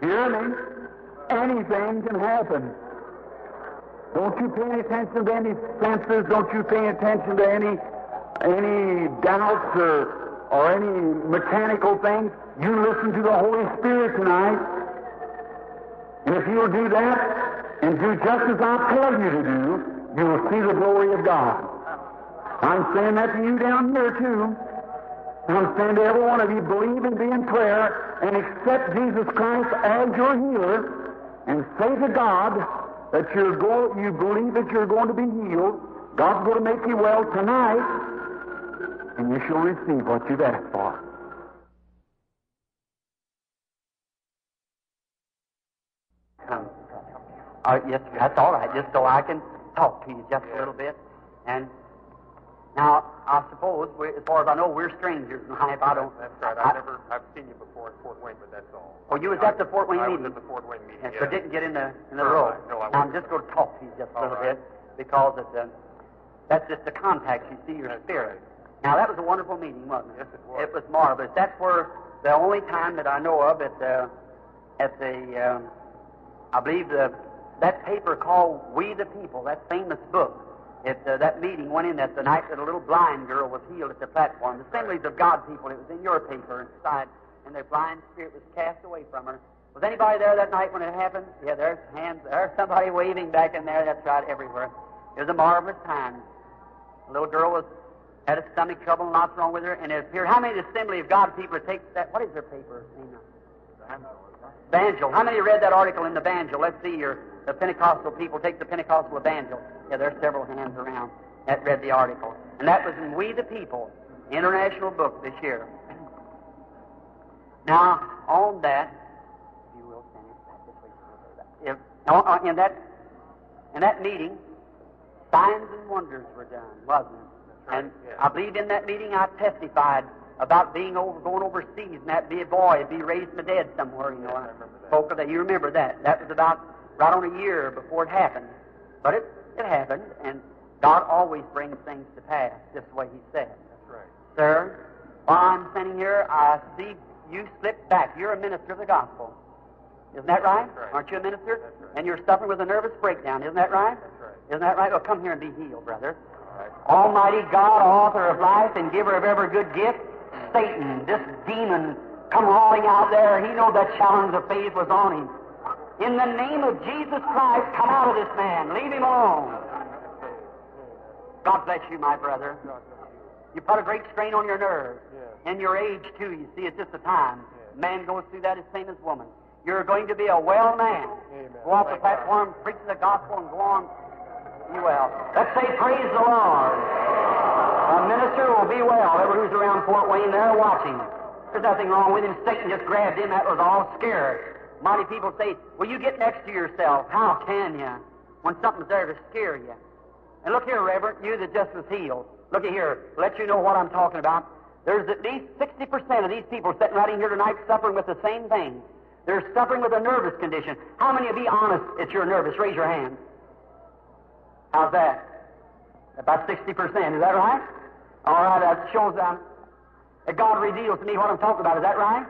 Hear me? Anything can happen. Don't you pay any attention to any senses. Don't you pay attention to any any doubts or or any mechanical things. You listen to the Holy Spirit tonight. And if you'll do that and do just as I tell you to do, you will see the glory of God. I'm saying that to you down here too. I'm saying to every one of you, believe and be in prayer and accept Jesus Christ as your healer and say to God that you're go, you believe that you're going to be healed. God's going to make you well tonight, and you shall receive what you've asked for. Um, uh, yes, that's all right, just so I can talk to you just a little bit. And now, I suppose, we, as far as I know, we're strangers in life. I don't. That's right. I- I've never, I've seen you before at Fort Wayne, but that's all. Oh, you was at the Fort Wayne I meeting? was at the Fort Wayne meeting, Yes, yeah. but didn't get in the in the No, row. I- no, I Now, I'm just going to talk to you just a All little right. bit because it's, uh, that's just the contact you see your That's spirit. right. Now that was a wonderful meeting, wasn't it? Yes, it was. It was marvelous. That's where the only time that I know of at the at the um, I believe the that paper called We the People, that famous book. It, uh, that meeting went in that the night that a little blind girl was healed at the platform. The Assemblies of God people, it was in your paper inside, and their blind spirit was cast away from her. Was anybody there that night when it happened? Yeah, there's hands. There's somebody waving back in there. That's right, everywhere. It was a marvelous time. The little girl was had a stomach trouble and lots wrong with her, and it appeared. How many Assembly of God people take that? What is their paper? Evangel. How many read that article in the Evangel? Let's see your the Pentecostal people take the Pentecostal Evangel. Yeah, there's several hands around that read the article, and that was in We the People, international book this year. Now on that, if you will stand back this way, just a little bit. If, on- on- uh, in that in that meeting, signs and wonders were done, wasn't it? right, And yeah. I believe in that meeting I testified about being over, going overseas, and that be a boy, be raised from the dead somewhere. You know, I remember that. spoke of that. You remember that? That was about right on a year before it happened, but it it happened, and God always brings things to pass just the way He said. That's right. Sir, while I'm standing here, I see you slip back. You're a minister of the gospel. Isn't that right? Right. Aren't you a minister? Right. And you're suffering with a nervous breakdown. Isn't that right? That's right. Isn't that right? Well, come here and be healed, brother. Almighty God, author of life and giver of every good gift, Satan, this demon, come hauling out there. He knew that challenge of faith was on him. In the name of Jesus Christ, come out of this man. Leave him alone. God bless you, my brother. You. You put a great strain on your nerves. And your age, too. You see, it's just a time. Man goes through that as same as woman. You're going to be a well man. Go off the platform, preach the gospel, and go on. Be well. Let's say, Praise the Lord. A minister will be well. Ever who's around Fort Wayne there watching. There's nothing wrong with him. Satan just grabbed him. That was all scared. Mighty people say, Well, you get next to yourself. How can you? When something's there to scare you. And look here, Reverend, you that just was healed. Look at here, let you know what I'm talking about. There's at least 60% of these people sitting right in here tonight suffering with the same thing. They're suffering with a nervous condition. How many of you be honest that you're nervous? Raise your hand. How's that? About 60%, is that right? All right, that shows um, that God reveals to me what I'm talking about. Is that right?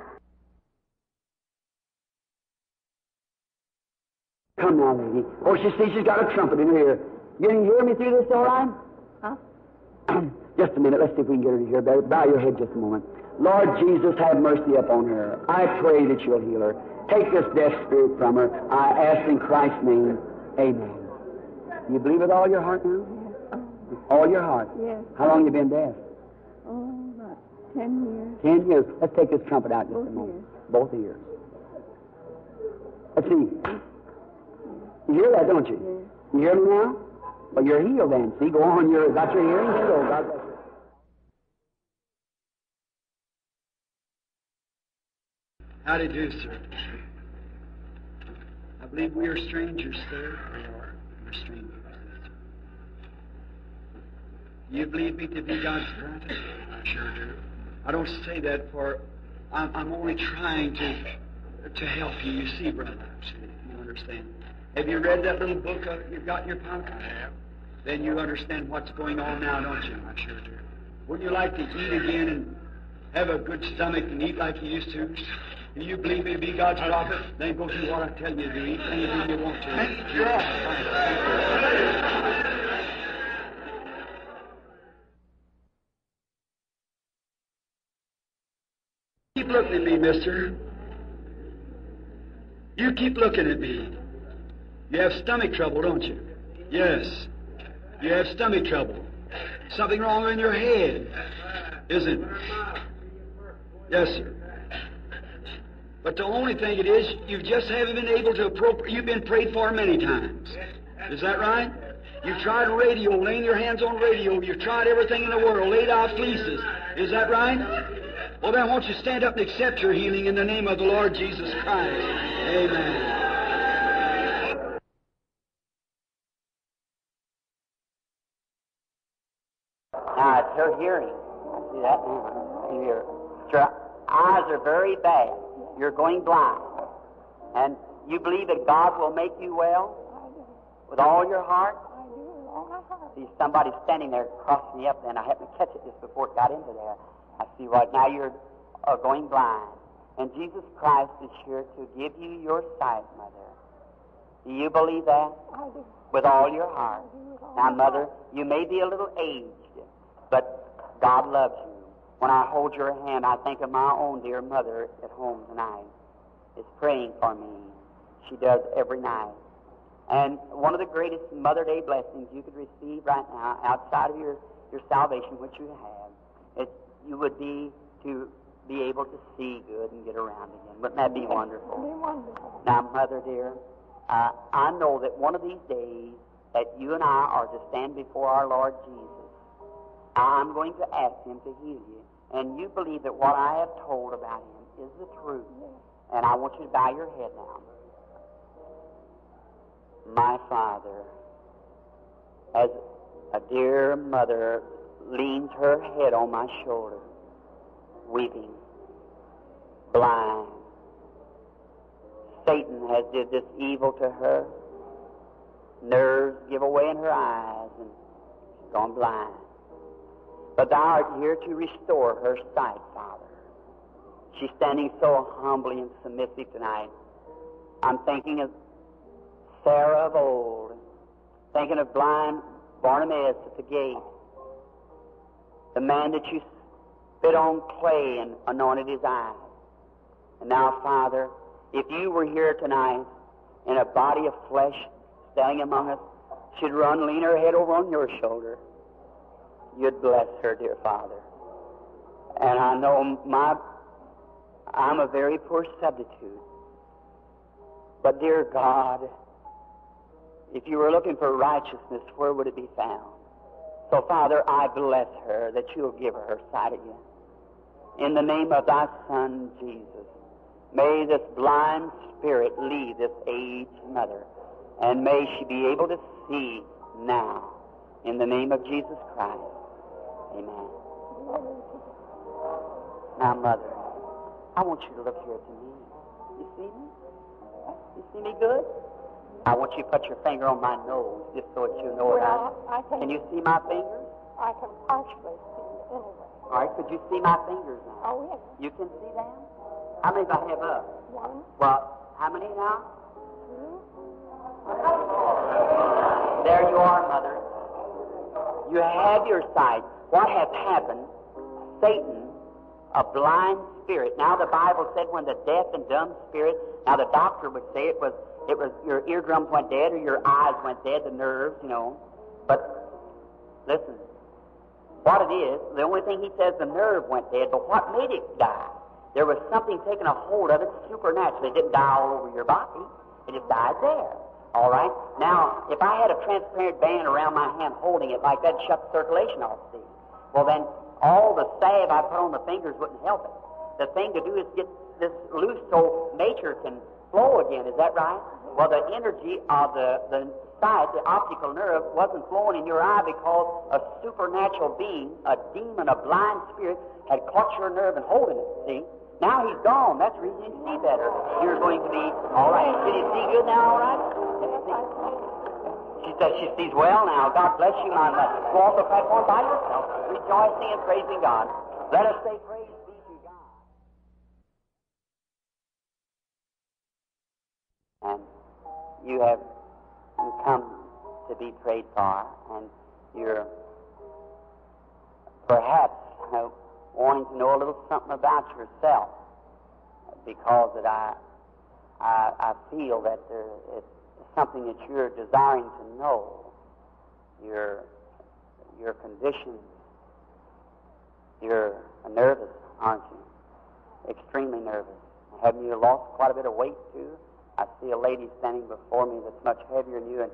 Come now, lady. Oh, she sees she's got a trumpet in her ear. You can hear me through this all right? Huh? just a minute. Let's see if we can get her to hear better. Bow your head just a moment. Lord Jesus, have mercy upon her. I pray that you'll heal her. Take this deaf spirit from her. I ask in Christ's name. Amen. You believe with all your heart now? All your heart. Yes. How long you been deaf? Oh, about ten years. Ten years. Let's take this trumpet out just Both a moment. ears. Both ears. Let's see. You hear that, don't you? Yes. You hear me now? Well, you're healed then. See, go on. You're got your hearing still. God bless you. How do you do, sir? I believe we are strangers, sir. We are. We're strangers. You believe me to be God's prophet? I sure do. I don't say that for. I'm, I'm only trying to to help you. You see, brother. See, you understand? Have you read that little book uh, you've got in your pocket? I have. Then you understand what's going on now, don't you? I sure do. Wouldn't you like to eat again and have a good stomach and eat like you used to? Do you believe me to be God's prophet? Then go do what I tell you to do. Anything you you want to. You're all. Keep looking at me, mister. You keep looking at me. You have stomach trouble, don't you? Yes. You have stomach trouble. Something wrong in your head, isn't it? Yes, sir. But the only thing it is, you just haven't been able to appropriate. You've been prayed for many times. Is that right? You've tried radio, laying your hands on radio. You've tried everything in the world, laid out fleeces. Is that right? Well, then, won't you stand up and accept your healing in the name of the Lord Jesus Christ? Amen. Now, it's her hearing. I see that now. Your eyes are very bad. You're going blind. And you believe that God will make you well with all your heart? See somebody standing there crossing me up and I happened to catch it just before it got into there. I see right now you're uh, going blind. And Jesus Christ is here to give you your sight, Mother. Do you believe that? I do. With all your heart. Now, Mother, you may be a little aged, but God loves you. When I hold your hand, I think of my own dear mother at home tonight. Is praying for me. She does every night. And one of the greatest Mother Day blessings you could receive right now, outside of your, your salvation, which you have, is you would be to be able to see good and get around again. Wouldn't that be It'd be wonderful? wonderful. Now, Mother dear, uh, I know that one of these days that you and I are to stand before our Lord Jesus. I'm going to ask Him to heal you. And you believe that what I have told about Him is the truth. And I want you to bow your head now. My Father, as a dear mother leans her head on my shoulder, weeping, blind, Satan has did this evil to her. Nerves give away in her eyes and she's gone blind. But thou art here to restore her sight, Father. She's standing so humbly and submissive tonight. I'm thinking of Sarah of old, thinking of blind Bartimaeus at the gate, the man that you spit on clay and anointed his eyes. And now, Father, if you were here tonight in a body of flesh standing among us, she'd run, lean her head over on your shoulder. You'd bless her, dear Father. And I know my, I'm a very poor substitute. But, dear God, if you were looking for righteousness, where would it be found? So, Father, I bless her that you'll give her her sight again. In the name of thy Son, Jesus. May this blind spirit leave this aged mother, and may she be able to see now. In the name of Jesus Christ. Amen. Now, Mother, I want you to look here to me. You see me? You see me good? I want you to put your finger on my nose just so that you know it. Well, I can, Can you see my fingers? I can partially see anyway. All right, could you see my fingers now? Oh, yes. You can see them? How many do I have up? One, Well, how many now? two, There you are, Mother. You have your sight. What has happened? Satan, a blind spirit. Now the Bible said when the deaf and dumb spirit, now the doctor would say it was it was your eardrums went dead or your eyes went dead, the nerves, you know. But listen, what it is, the only thing he says the nerve went dead, but what made it die? There was something taking a hold of it supernaturally. It didn't die all over your body. It just died there. All right? Now, if I had a transparent band around my hand holding it like that, shut the circulation off, see? Well, then all the salve I put on the fingers wouldn't help it. The thing to do is get this loose so nature can flow again. Is that right? Well, the energy of the, the sight, the optical nerve, wasn't flowing in your eye because a supernatural being, a demon, a blind spirit, had caught your nerve and holding it, see? Now he's gone. That's the reason you see better. You're going to be all right. Can you see good now, all right? She says she sees well now. God bless you, my mother. Go off the platform by yourself, rejoicing and praising God. Let us say praise. and you have come to be prayed for, and you're perhaps hope wanting to know a little something about yourself, because that I, I, I feel that there is something that you're desiring to know, your your condition. You're nervous, aren't you? Extremely nervous. Haven't you lost quite a bit of weight too? I see a lady standing before me that's much heavier than you, and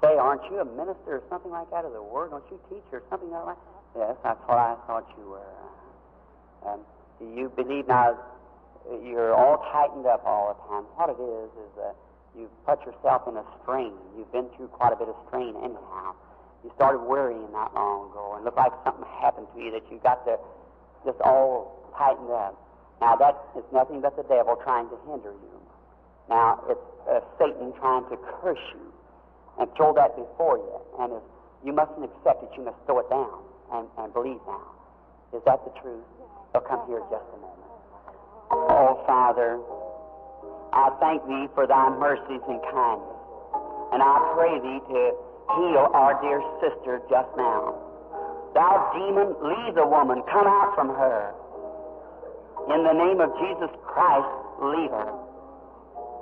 say, "Aren't you a minister or something like that of the Word? Don't you teach or something like that?" Yes, that's what I thought you were. Um, you believe now? You're all tightened up all the time. What it is is that you've put yourself in a strain. You've been through quite a bit of strain anyhow. You started worrying not long ago, and looked like something happened to you that you got to just all tightened up. Now that is nothing but the devil trying to hinder you. Now it's uh, Satan trying to curse you and throw that before you. And if you mustn't accept it, you must throw it down and, and believe now. Is that the truth? Oh, come here just a moment. Oh, Father, I thank thee for thy mercies and kindness. And I pray thee to heal our dear sister just now. Thou demon, leave the woman, come out from her. In the name of Jesus Christ, leave her.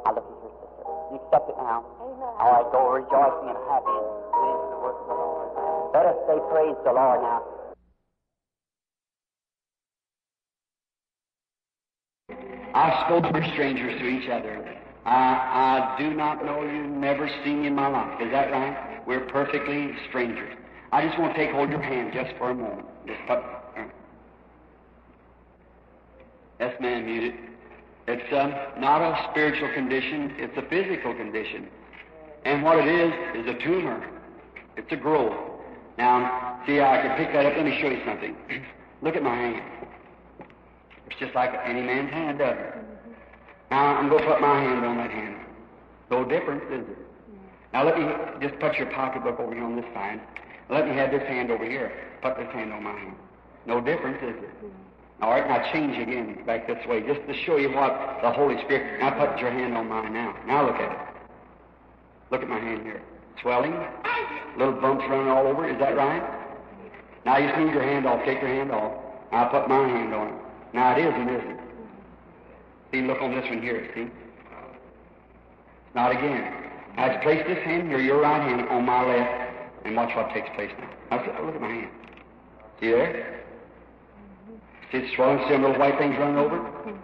I look at your sister. You accept it now? Amen. All right, go rejoicing and happy and pleased the work of the Lord. Let us say praise the Lord now. I've spoken to strangers to each other. I, I do not know you, never seen you in my life. Is that right? We're perfectly strangers. I just want to take hold of your hand just for a moment. Just put, yes, man, muted. It's um, not a spiritual condition, it's a physical condition. And what it is, is a tumor. It's a growth. Now, see, I can pick that up. Let me show you something. Look at my hand. It's just like any man's hand doesn't it. Now, I'm going to put my hand on that hand. No difference, is it? Now, let me just put your pocketbook over here on this side. Let me have this hand over here. Put this hand on my hand. No difference, is it? All right, now change again back this way, just to show you what the Holy Spirit. Now put your hand on mine now. Now look at it. Look at my hand here. Swelling, little bumps running all over. Is that right? Now you just move your hand off. Take your hand off. Now put my hand on it. Now it isn't, is it? See, look on this one here. See? Not again. Now let's place this hand here, your right hand, on my left, and watch what takes place now. Now look at my hand. See there? See it's swelling, see them little white things running over?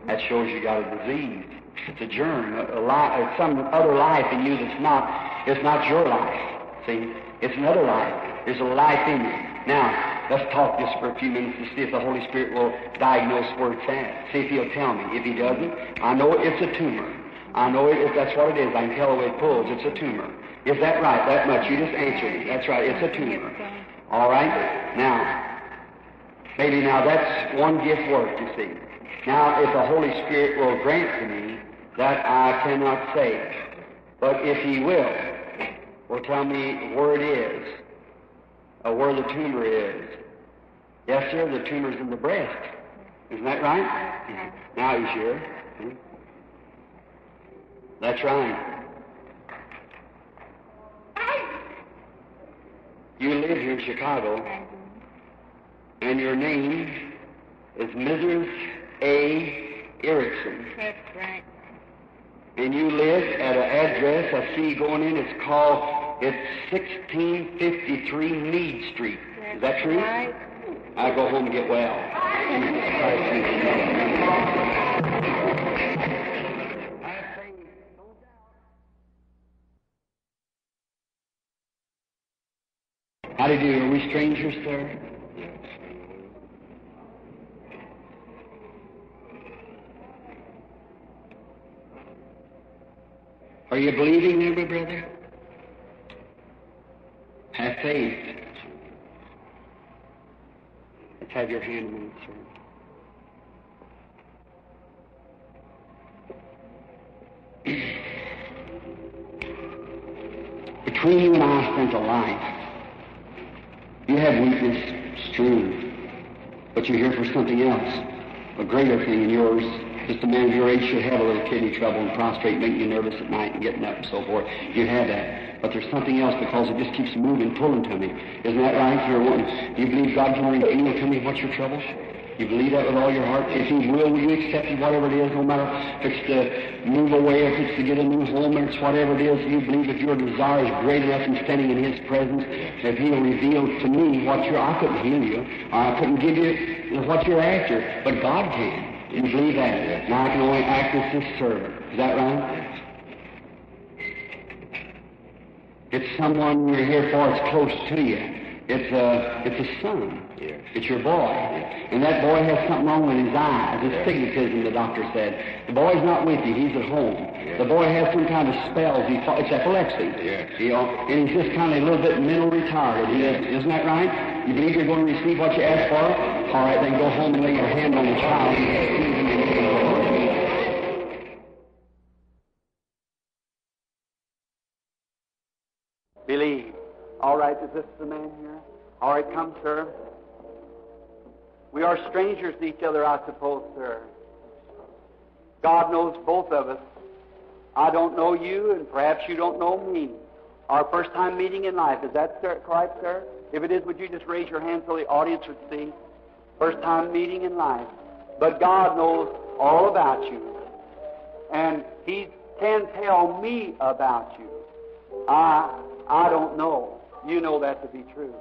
That shows you got a disease. It's a germ, a, a li- it's some other life in you that's not, it's not your life. See? It's another life. There's a life in you. Now, let's talk just for a few minutes to see if the Holy Spirit will diagnose where it's at. See if He'll tell me. If He doesn't, I know it's a tumor. I know it, if that's what it is. I can tell the way it pulls. It's a tumor. Is that right? That much? You just answered it. That's right. It's a tumor. All right? Now, Maybe now that's one gift worked, you see. Now, if the Holy Spirit will grant to me, that I cannot say. But if He will, will tell me where it is, where the tumor is. Yes, sir, the tumor's in the breast. Isn't that right? Now you sure? Hmm? That's right. You live here in Chicago, and your name is Mrs. A. Erickson. That's right. And you live at an address I see going in. It's called, it's 1653 Mead Street. Is that true? Right. I go home and get well. How do you do? Are we strangers, sir? Are you believing there, my brother? Have faith. Let's have your hand moved, sir. Between you and I spent a life. You have weakness, it's true. But you're here for something else, a greater thing in yours. Just a man of your age should have a little kidney trouble and prostrate, making you nervous at night and getting up and so forth. You have that. But there's something else because it just keeps moving, pulling to me. Isn't that right? You're do you believe God can reveal to me what's your trouble? You believe that with all your heart? If He will, will you accept whatever it is, no matter if it's to move away, if it's to get a new home, or it's whatever it is, you believe that your desire is great enough in standing in His presence, that He'll reveal to me what you're, I couldn't heal you, I couldn't give you what you're after, but God can. You believe that? Now I can only act as His servant. Is that right? It's someone you're here for, it's close to you. It's a, it's a son. It's your boy. And that boy has something wrong with his eyes. It's stigmatism, the doctor said. The boy's not with you. He's at home. The boy has some kind of spells. He, it's epilepsy. You know, and he's just kind of a little bit mental retarded. He is, isn't that right? You believe you're going to receive what you ask for? All right, then go home and lay your hand on the child. Believe. All right, is this the man here? All right, come, sir. We are strangers to each other, I suppose, sir. God knows both of us. I don't know you, and perhaps you don't know me. Our first time meeting in life. Is that correct, sir? If it is, would you just raise your hand so the audience would see? First time meeting in life. But God knows all about you. And He can tell me about you. I, I don't know. You know that to be true.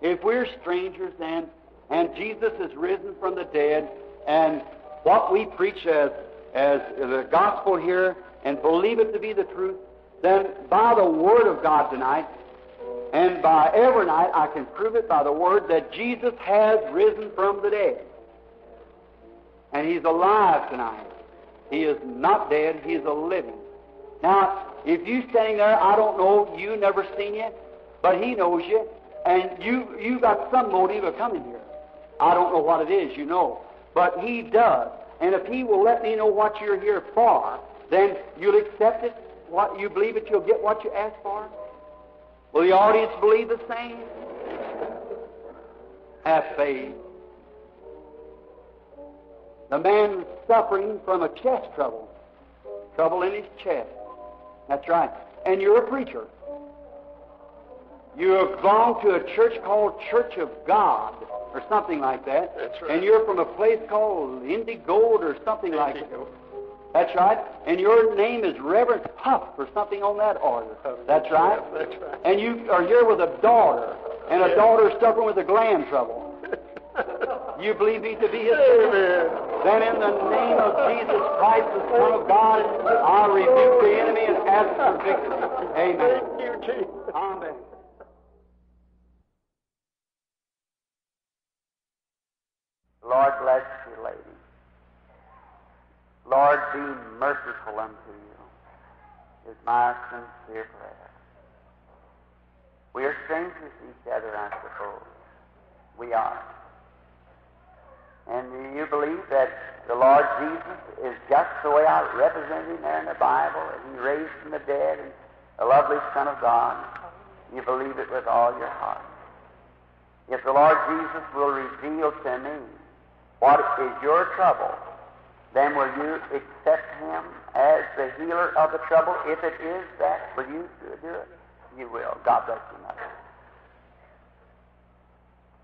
If we're strangers then, and Jesus is risen from the dead, and what we preach as, as the gospel here, and believe it to be the truth, then by the Word of God tonight, and by every night, I can prove it by the Word that Jesus has risen from the dead. And He's alive tonight. He is not dead, He's a living. Now, if you're standing there, I don't know, you never seen you, but He knows you, and you you got some motive of coming here. I don't know what it is, you know, but He does. And if He will let me know what you're here for, then you'll accept it. What you believe it, you'll get what you ask for. Will the audience believe the same? Have faith. The man suffering from a chest trouble, trouble in his chest. That's right. And you're a preacher. You belong to a church called Church of God, or something like that. That's right. And you're from a place called Indigo or something like that. That's right. And your name is Reverend Huff or something on that order. That's right. That's right. And you are here with a daughter, and a Yeah. daughter suffering with a gland trouble. You believe me to be his servant? Then in the name of Jesus Christ, the Son of God, I rebuke the enemy and ask for victory. Amen. Thank you, Jesus. Amen. Lord bless you, lady. Lord, be merciful unto you, is my sincere prayer. We are strangers to each other, I suppose. We are. And do you believe that the Lord Jesus is just the way I represented him there in the Bible, that he raised from the dead and the lovely Son of God? You believe it with all your heart. If the Lord Jesus will reveal to me what is your trouble, then will you accept him as the healer of the trouble? If it is that, will you do it? You will. God bless you, mother.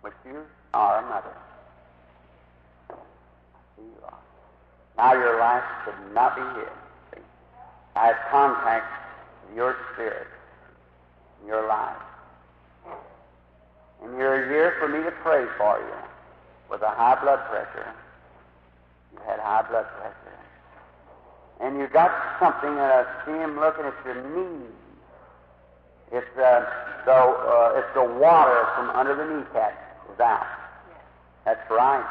Which you are a mother. You are. Now your life should not be hid. I have contact with your spirit, your life. And you're here for me to pray for you with a high blood pressure. You had high blood pressure. And you got something that I see him looking at your knee. It's uh, the uh, it's the water from under the kneecap is out. That's right.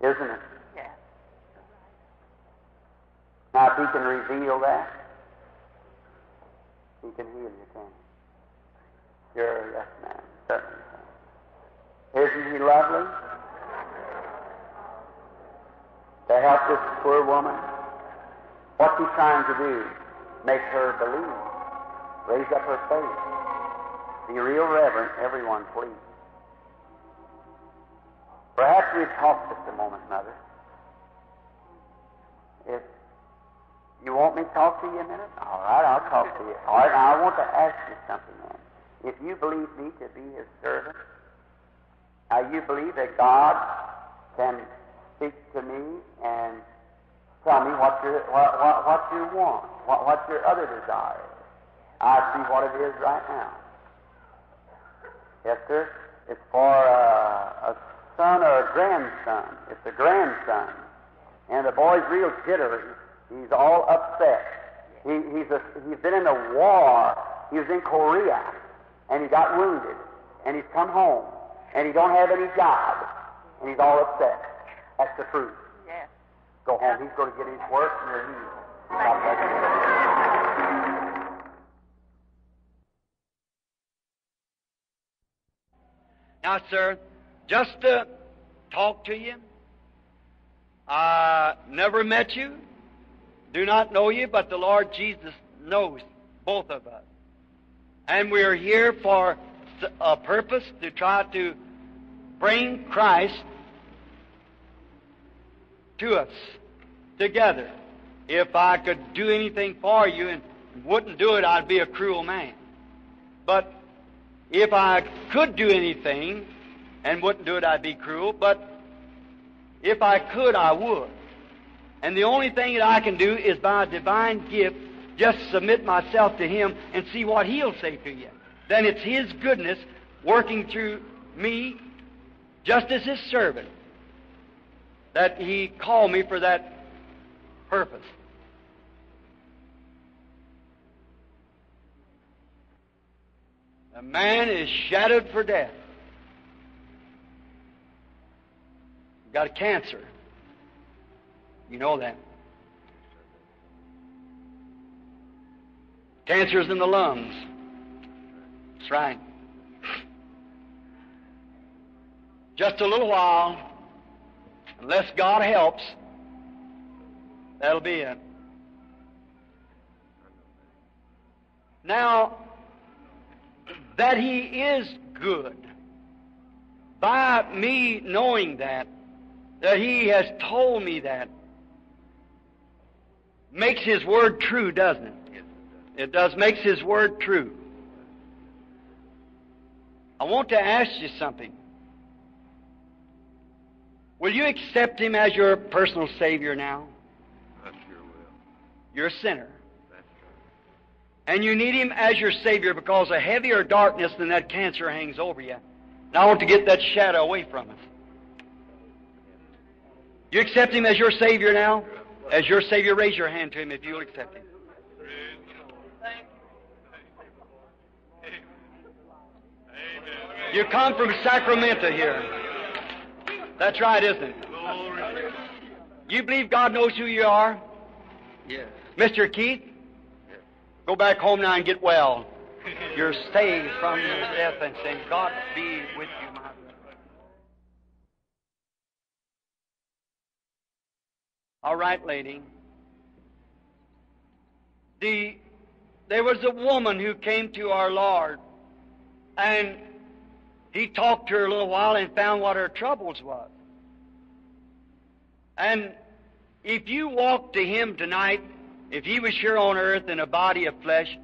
Isn't it? Yes. Now, if he can reveal that, he can heal you, can he? Sure, yes, ma'am. Certainly. Isn't he lovely? To help this poor woman. What's he trying to do? Make her believe. Raise up her faith. Be real reverent, everyone, please. Perhaps we'd talk just a moment, Mother. If you want me to talk to you a minute? All right, I'll talk to you. All right, now I want to ask you something then. If you believe me to be His servant, now you believe that God can speak to me and tell me what you what, what, what you want, what, what your other desire. I see what it is right now. Yes, sir. It's for uh, a son or a grandson. It's a grandson, and the boy's real jittery. He's all upset. He, he's a, he's been in a war. He was in Korea, and he got wounded, and he's come home, and he don't have any job, and he's all upset. That's the truth. Yes. Go home. He's going to get his work, and you're healed. God bless you. Now, sir, just to talk to you, I never met you, do not know you, but the Lord Jesus knows both of us. And we are here for a purpose to try to bring Christ to us together. If I could do anything for you and wouldn't do it, I'd be a cruel man. But if I could do anything and wouldn't do it, I'd be cruel. But if I could, I would. And the only thing that I can do is by a divine gift, just submit myself to Him and see what He'll say to you. Then it's His goodness working through me, just as His servant, that He called me for that purpose. A man is shadowed for death. Got a cancer. You know that. Cancer's in the lungs. That's right. Just a little while, unless God helps, that'll be it. Now, that He is good, by me knowing that, that He has told me that, makes His Word true, doesn't it? It does, makes His Word true. I want to ask you something. Will you accept Him as your personal Savior now? I sure will. You're a sinner. That's And you need Him as your Savior because a heavier darkness than that cancer hangs over you. And I want to get that shadow away from us. You accept Him as your Savior now? As your Savior, raise your hand to Him if you'll accept Him. You come from Sacramento here. That's right, isn't it? You believe God knows who you are? Yes. Mr. Keith? Go back home now and get well. You're saved from death and sin. God be with you, my. All right, lady. The, there was a woman who came to our Lord, and he talked to her a little while and found what her troubles was. And if you walked to him tonight, if he was here on earth in a body of flesh,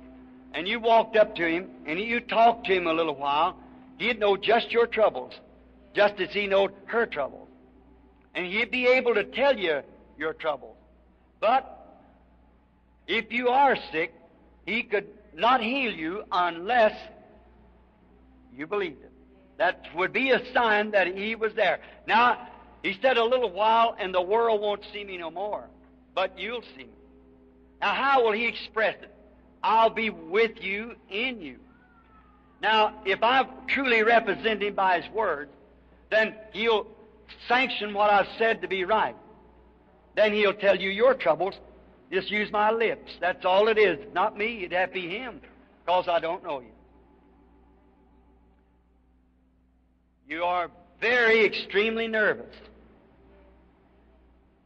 and you walked up to him and you talked to him a little while, he'd know just your troubles, just as he knowed her troubles. And he'd be able to tell you your troubles. But if you are sick, he could not heal you unless you believed it. That would be a sign that he was there. Now, he said a little while and the world won't see me no more, but you'll see me. Now, how will he express it? I'll be with you in you. Now, if I truly represent him by his word, then he'll sanction what I've said to be right. Then he'll tell you your troubles. Just use my lips. That's all it is. Not me. It'd have to be him, because I don't know you. You are very extremely nervous.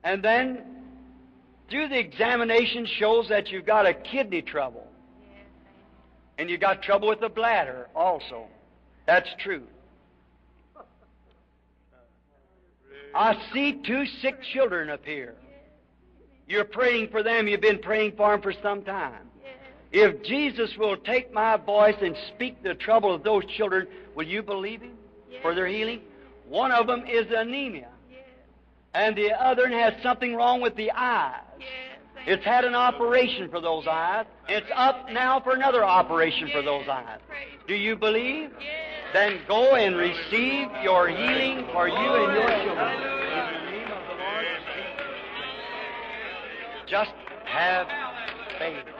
And then, through the examination shows that you've got a kidney trouble. And you've got trouble with the bladder also. That's true. I see two sick children up here. You're praying for them. You've been praying for them for some time. If Jesus will take my voice and speak the trouble of those children, will you believe Him for their healing? One of them is anemia, and the other has something wrong with the eyes. It's had an operation for those eyes. It's up now for another operation for those eyes. Do you believe? Then go and receive your healing for you and your children. Just have faith.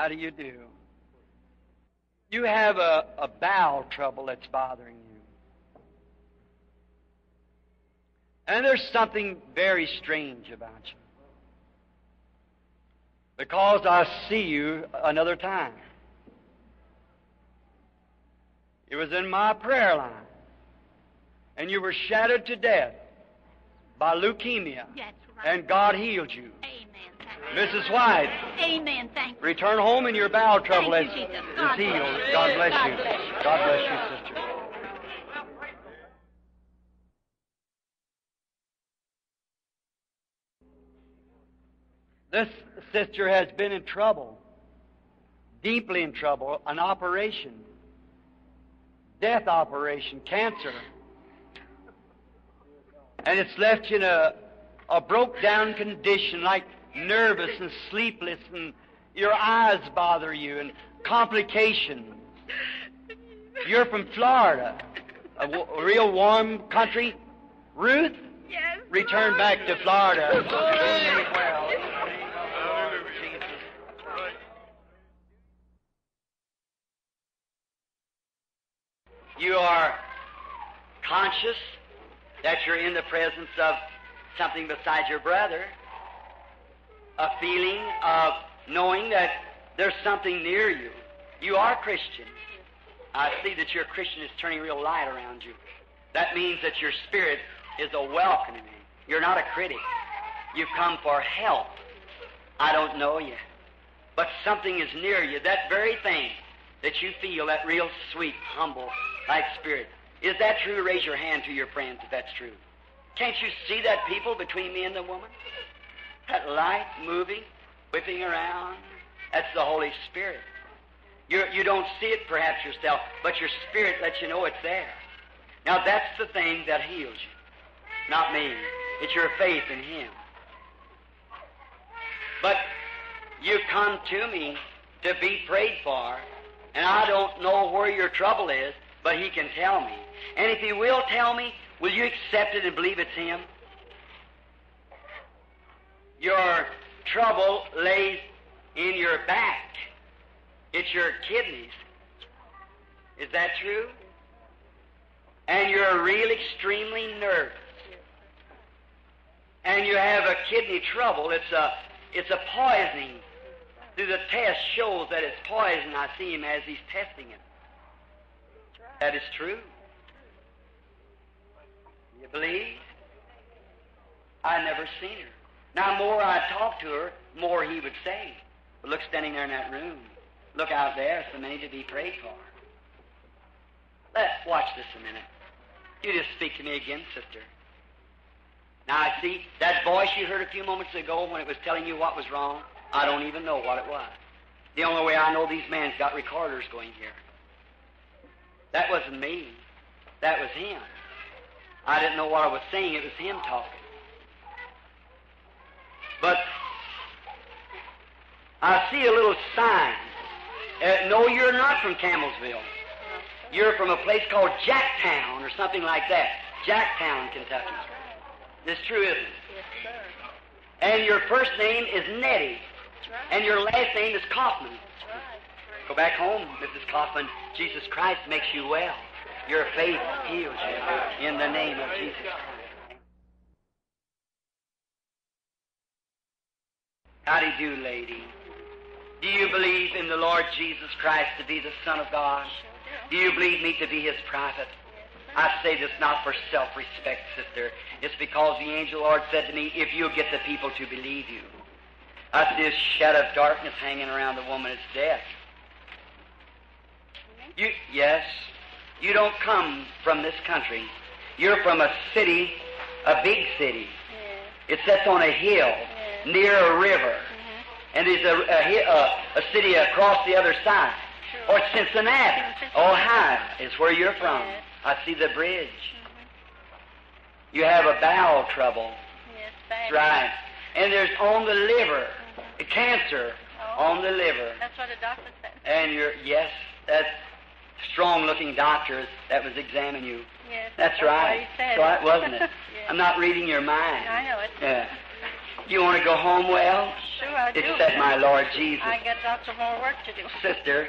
How do you do? You have a, a bowel trouble that's bothering you. And there's something very strange about you. Because I see you another time. It was in my prayer line. And you were shattered to death by leukemia. Right. And God healed you. Amen. Mrs. White, Amen. Thank you. return home and your bowel trouble is, you, Jesus. is healed. God bless God you. bless you. God bless you, sister. This sister has been in trouble, deeply in trouble, an operation, death operation, cancer. And it's left you in a, a broke down condition, like nervous and sleepless, and your eyes bother you, and complications. You're from Florida, a, w- a real warm country. Ruth, Yes. return back to Florida. Well, in the name of the Lord Jesus. You are conscious that you're in the presence of something besides your brother, a feeling of knowing that there's something near you. You are Christian. I see that your Christian is turning real light around you. That means that your spirit is a welcoming. You're not a critic. You've come for help. I don't know you. But something is near you. That very thing that you feel, that real sweet, humble, like spirit. Is that true? Raise your hand to your friends if that's true. Can't you see that people between me and the woman? That light moving, whipping around. That's the Holy Spirit. You, you don't see it perhaps yourself, but your spirit lets you know it's there. Now that's the thing that heals you. Not me. It's your faith in Him. But you come to me to be prayed for, and I don't know where your trouble is, but He can tell me. And if He will tell me, will you accept it and believe it's Him? Your trouble lays in your back. It's your kidneys. Is that true? And you're real extremely nervous. And you have a kidney trouble. It's a it's a poisoning. Through the test shows that it's poison. I see him as he's testing it. That is true. You believe? I never seen her. Now, more I talked to her, more he would say. But look, standing there in that room. Look out there, so many to be prayed for. Let's watch this a minute. You just speak to me again, sister. Now I see that voice you heard a few moments ago when it was telling you what was wrong. I don't even know what it was. The only way I know these men's got recorders going here. That wasn't me. That was him. I didn't know what I was saying. It was him talking. But I see a little sign. Uh, no, you're not from Campbellsville. You're from a place called Jacktown or something like that. Jacktown, Kentucky. This true, isn't it? Yes, sir. And your first name is Nettie, right. and your last name is Kaufman. Right. Go back home, Mrs. Kaufman. Jesus Christ makes you well. Your faith heals you in the name of Jesus Christ. How do you do, lady? Do you believe in the Lord Jesus Christ to be the Son of God? Do you believe me to be His prophet? I say this not for self-respect, sister. It's because the angel Lord said to me, if you'll get the people to believe you. I see a shadow of darkness hanging around the woman that's death. You, yes, you don't come from this country. You're from a city, a big city. It sits on a hill near a river, mm-hmm. and there's a, a, a, a city across the other side. Or Cincinnati, Ohio is where you're from. I see the bridge. Mm-hmm. You have a bowel trouble. Yes, That's right. And there's on the liver, a cancer oh. on the liver. That's what the doctor said. And you're, yes, that strong looking doctor that was examining you. Yes. That's what right. That's right, wasn't it? yes. I'm not reading your mind. I know it. Yeah. You want to go home well? Sure I do. Accept my Lord Jesus. I got lots of more work to do. Sister,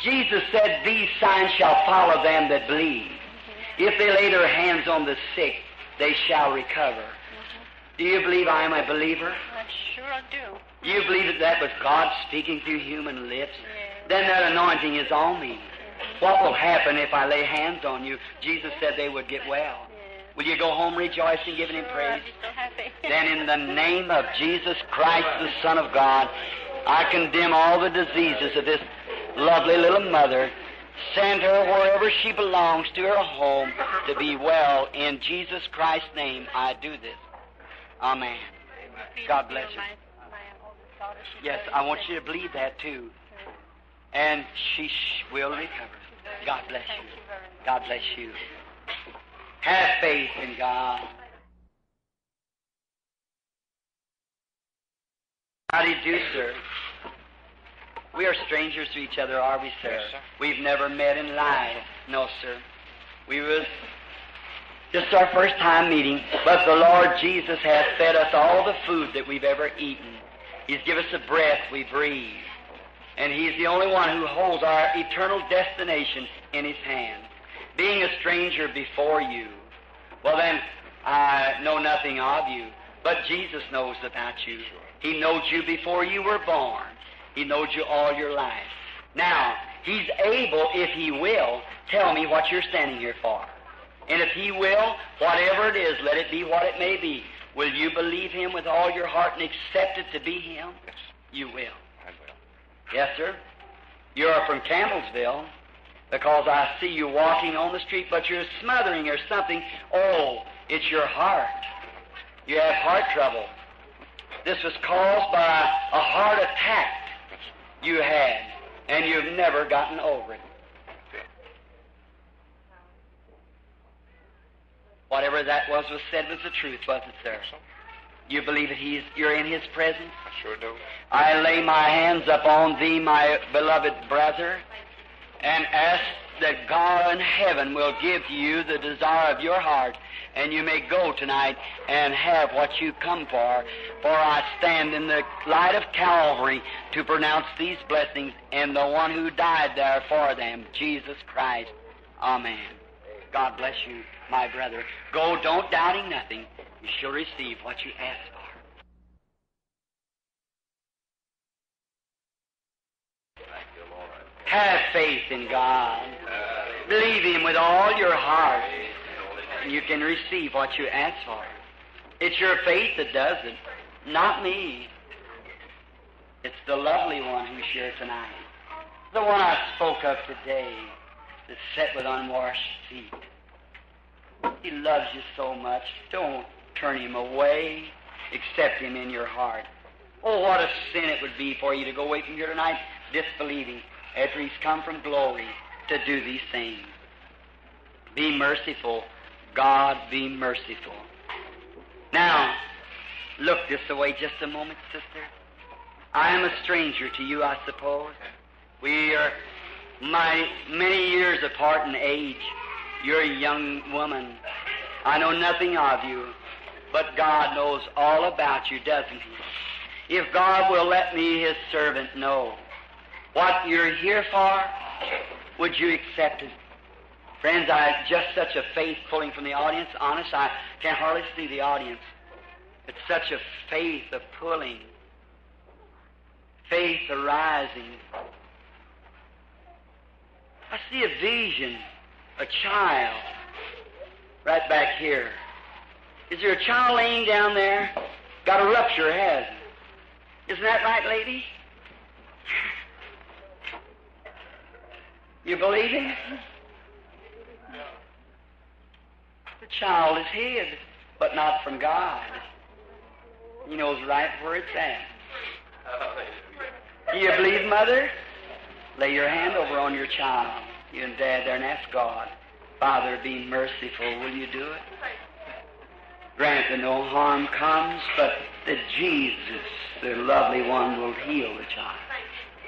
Jesus said, These signs shall follow them that believe. Mm-hmm. If they lay their hands on the sick, they shall recover. Mm-hmm. Do you believe I am a believer? I sure I do. Do you believe that that was God speaking through human lips? Then that anointing is on me. Mm-hmm. What will happen if I lay hands on you? Jesus said they would get well. Will you go home rejoicing, giving Him praise? So. Then, in the name of Jesus Christ, the Son of God, I condemn all the diseases of this lovely little mother. Send her wherever she belongs to her home to be well. In Jesus Christ's name, I do this. Amen. God bless you. My, my oldest daughter, she's Yes, I want you to believe that too. And she sh- will recover. God bless you. you very much. God bless you. Have faith in God. How do you do, sir? We are strangers to each other, are we, sir? We've never met in life. No, sir. We was just our first time meeting, but the Lord Jesus has fed us all the food that we've ever eaten. He's given us the breath we breathe. And He's the only one who holds our eternal destination in His hand. Being a stranger before you, well then, I know nothing of you, but Jesus knows about you. He knows you before you were born. He knows you all your life. Now, He's able, if He will, tell me what you're standing here for. And if He will, whatever it is, let it be what it may be. Will you believe Him with all your heart and accept it to be Him? Yes, You will. I will. Yes, sir. You're from Campbellsville because I see you walking on the street, but you're smothering or something. Oh, it's your heart. You have heart trouble. This was caused by a heart attack you had, and you've never gotten over it. Whatever that was was said was the truth, wasn't it, sir? You believe that he's, you're in his presence? I sure do. I lay my hands upon thee, my beloved brother, and ask that God in heaven will give you the desire of your heart, and you may go tonight and have what you come for. For I stand in the light of Calvary to pronounce these blessings and the one who died there for them, Jesus Christ. Amen. God bless you, my brother. Go, don't doubting nothing. You shall receive what you ask for. Thank you, Lord. Have faith in God. Believe Him with all your heart, and you can receive what you ask for. It's your faith that does it, not me. It's the lovely one who's here tonight. The one I spoke of today that sat with unwashed feet. He loves you so much. Don't turn him away. Accept him in your heart. Oh, what a sin it would be for you to go away from here tonight disbelieving after he's come from glory to do these things. Be merciful. God, be merciful. Now, look this away just a moment, sister. I am a stranger to you, I suppose. We are my many years apart in age. You're a young woman. I know nothing of you, but God knows all about you, doesn't He? If God will let me, His servant, know what you're here for, would you accept it? Friends, I just such a faith pulling from the audience. Honest, I can hardly see the audience. It's such a faith of pulling, faith arising. I see a vision, a child, right back here. Is there a child laying down there? Got a rupture, has Isn't that right, lady? You believe him? The child is hid, but not from God. He knows right where it's at. Do you believe, Mother? Lay your hand over on your child, you and Dad there, and ask God, Father, be merciful. Will you do it? Grant that no harm comes, but that Jesus, the lovely one, will heal the child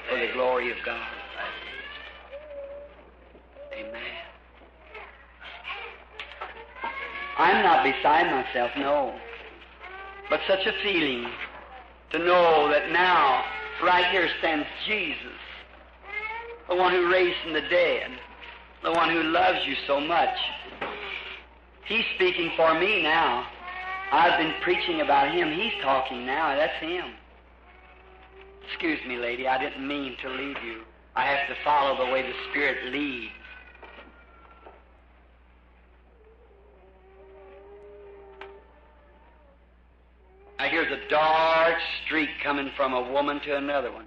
for the glory of God. Amen. I'm not beside myself, no. But such a feeling to know that now, right here stands Jesus, the one who raised from the dead, the one who loves you so much. He's speaking for me now. I've been preaching about him. He's talking now. That's him. Excuse me, lady. I didn't mean to leave you. I have to follow the way the Spirit leads. I hear the dark streak coming from a woman to another one.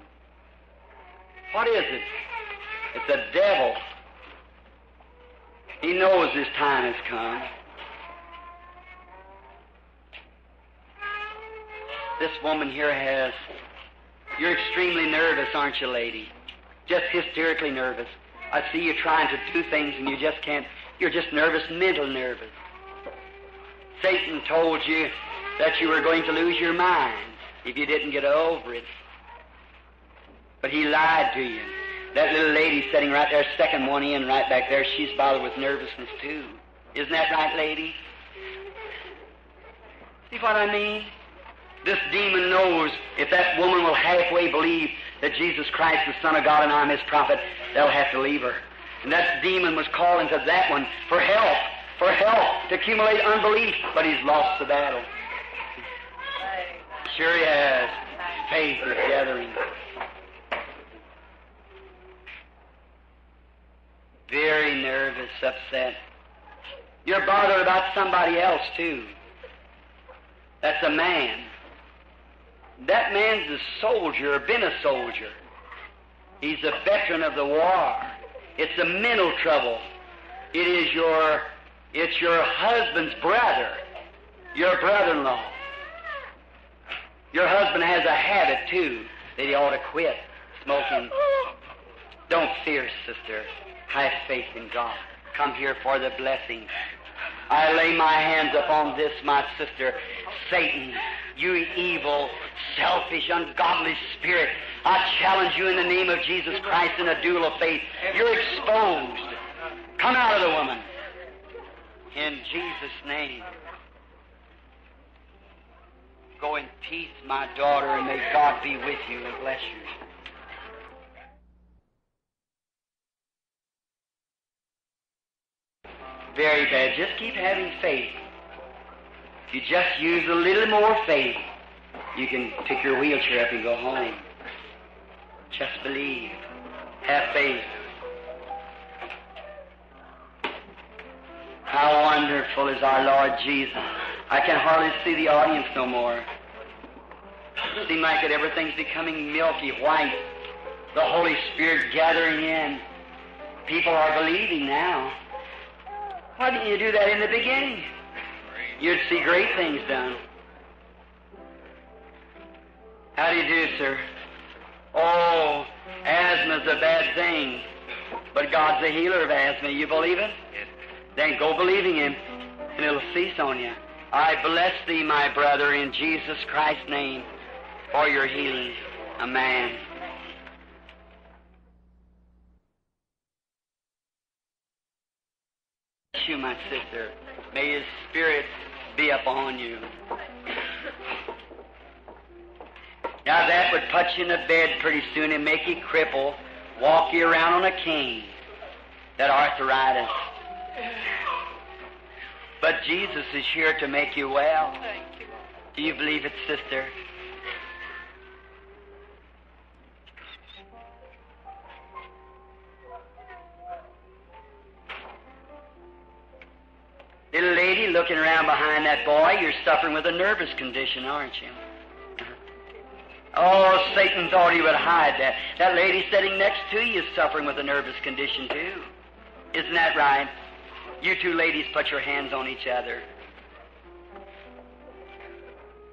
What is it? It's a devil. He knows his time has come. This woman here has. You're extremely nervous, aren't you, lady? Just hysterically nervous. I see you trying to do things and you just can't. You're just nervous, mental nervous. Satan told you that you were going to lose your mind if you didn't get over it. But he lied to you. That little lady sitting right there, second one in, right back there, she's bothered with nervousness too. Isn't that right, lady? See what I mean? This demon knows if that woman will halfway believe that Jesus Christ is the Son of God and I'm His prophet, they'll have to leave her. And that demon was calling to that one for help, for help to accumulate unbelief, but he's lost the battle. Sure has. Faith is gathering. Very nervous, upset. You're bothered about somebody else, too. That's a man. That man's a soldier, been a soldier. He's a veteran of the war. It's a mental trouble. It is your, it's your husband's brother, your brother-in-law. Your husband has a habit, too, that he ought to quit smoking. Don't fear, sister. Have faith in God. Come here for the blessing. I lay my hands upon this, my sister. Satan, you evil, selfish, ungodly spirit, I challenge you in the name of Jesus Christ in a duel of faith. You're exposed. Come out of the woman. In Jesus' name. Go in peace, my daughter, and may God be with you and bless you. Very bad. Just keep having faith. If you just use a little more faith, you can pick your wheelchair up and go home. Just believe. Have faith. How wonderful is our Lord Jesus. I can hardly see the audience no more. It seems like that everything's becoming milky white. The Holy Spirit gathering in. People are believing now. Why didn't you do that in the beginning? You'd see great things done. How do you do, sir? Oh, asthma's a bad thing, but God's the healer of asthma. You believe it? Then go believing Him, and it'll cease on you. I bless thee, my brother, in Jesus Christ's name, for your healing. Amen. man. you, my sister. May His Spirit be upon you. Now that would put you in a bed pretty soon and make you cripple, walk you around on a cane. That arthritis. But Jesus is here to make you well. You. Do you believe it, sister? Little lady looking around behind that boy, you're suffering with a nervous condition, aren't you? Oh, Satan thought he would hide that. That lady sitting next to you is suffering with a nervous condition, too. Isn't that right? You two ladies put your hands on each other.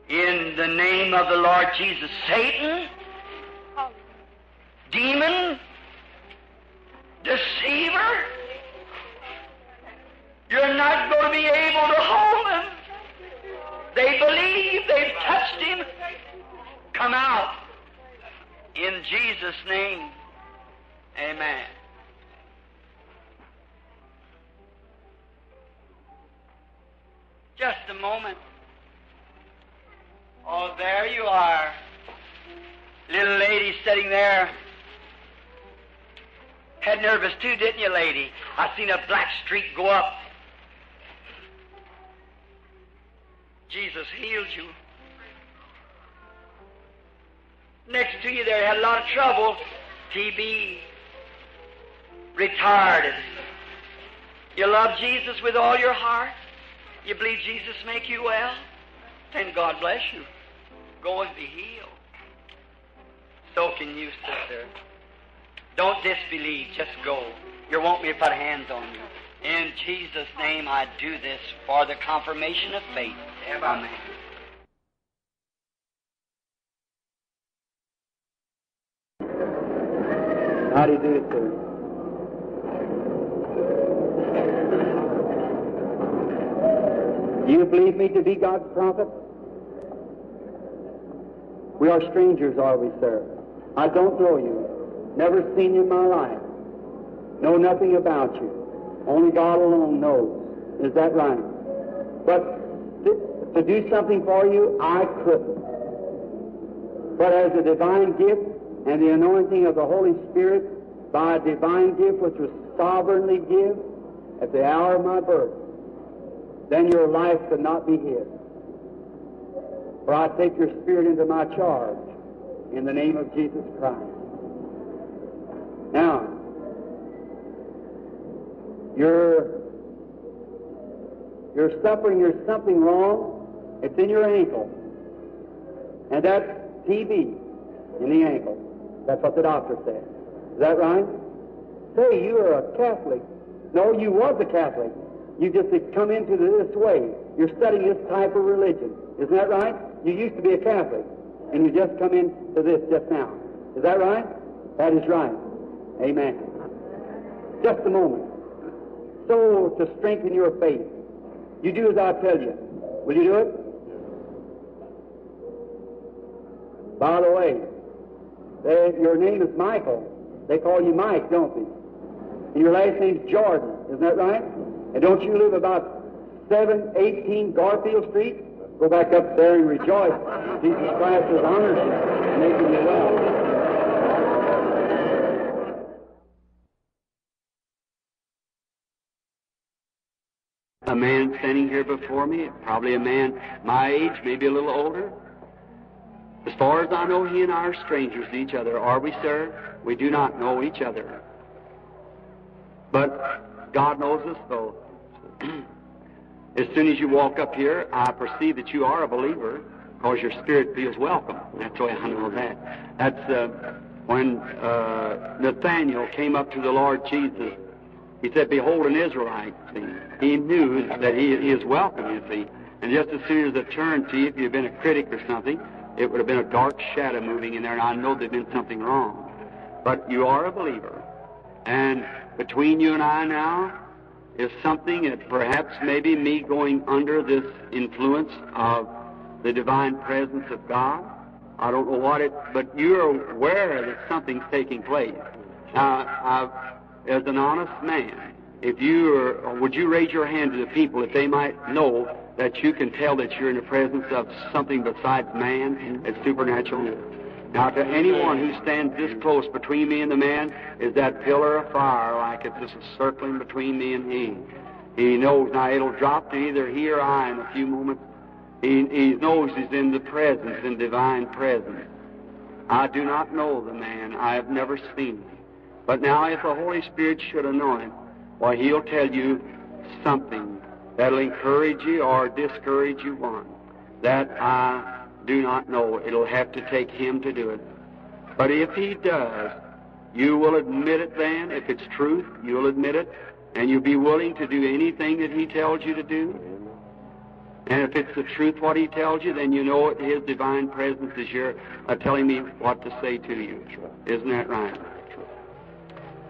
In the name of the Lord Jesus, Satan, demon, deceiver, you're not going to be able to hold them. They believe they've touched him. Come out. In Jesus' name. Amen. Just a moment. Oh, there you are. Little lady sitting there. Had nervous too, didn't you, lady? I seen a black streak go up. Jesus healed you. Next to you there had a lot of trouble. TB. Retarded. You love Jesus with all your heart? You believe Jesus make you well? Then God bless you. Go and be healed. So can you, sister. Don't disbelieve. Just go. You want me to put hands on you. In Jesus' name, I do this for the confirmation of faith. Amen. How do you do, sir? Do you believe me to be God's prophet? We are strangers, are we, sir? I don't know you. Never seen you in my life. Know nothing about you. Only God alone knows. Is that right? But to, to do something for you, I couldn't. But as a divine gift and the anointing of the Holy Spirit by a divine gift which was sovereignly given at the hour of my birth, then your life could not be hid. For I take your spirit into my charge in the name of Jesus Christ. Now, you're you're suffering, there's something wrong. It's in your ankle. And that's TB in the ankle. That's what the doctor said. Is that right? Say, you are a Catholic. No, you was a Catholic. You just come into this way. You're studying this type of religion. Isn't that right? You used to be a Catholic, and you just come into this just now. Is that right? That is right. Amen. Just a moment. So, to strengthen your faith, you do as I tell you. Will you do it? By the way, they, your name is Michael. They call you Mike, don't they? And your last name's Jordan. Isn't that right? And don't you live about 718 Garfield Street? Go back up there and rejoice. Jesus Christ has honored you, making you well. A man standing here before me, probably a man my age, maybe a little older. As far as I know, he and I are strangers to each other. Are we, sir? We do not know each other. But God knows us both. as soon as you walk up here, I perceive that you are a believer because your spirit feels welcome. That's way I know that. That's uh, when uh, Nathaniel came up to the Lord Jesus. He said, Behold, an Israelite. See? He knew that he, he is welcome, you see. And just as soon as it turned to you, if you'd been a critic or something, it would have been a dark shadow moving in there, and I know there'd been something wrong. But you are a believer. And between you and I now is something that perhaps maybe me going under this influence of the divine presence of God. I don't know what it, but you're aware that something's taking place. Now, I've, as an honest man, if you are, would you raise your hand to the people that they might know that you can tell that you're in the presence of something besides man that's supernatural? Now, to anyone who stands this close between me and the man is that pillar of fire, like it's just circling between me and he. He knows now it'll drop to either he or I in a few moments. He, he knows he's in the presence, in divine presence. I do not know the man. I have never seen him. But now, if the Holy Spirit should anoint, why, he'll tell you something that'll encourage you or discourage you one. That I do not know. It'll have to take him to do it. But if he does, you will admit it then. If it's truth, you'll admit it. And you'll be willing to do anything that he tells you to do. And if it's the truth what he tells you, then you know it, his divine presence is here uh, telling me what to say to you. Isn't that right?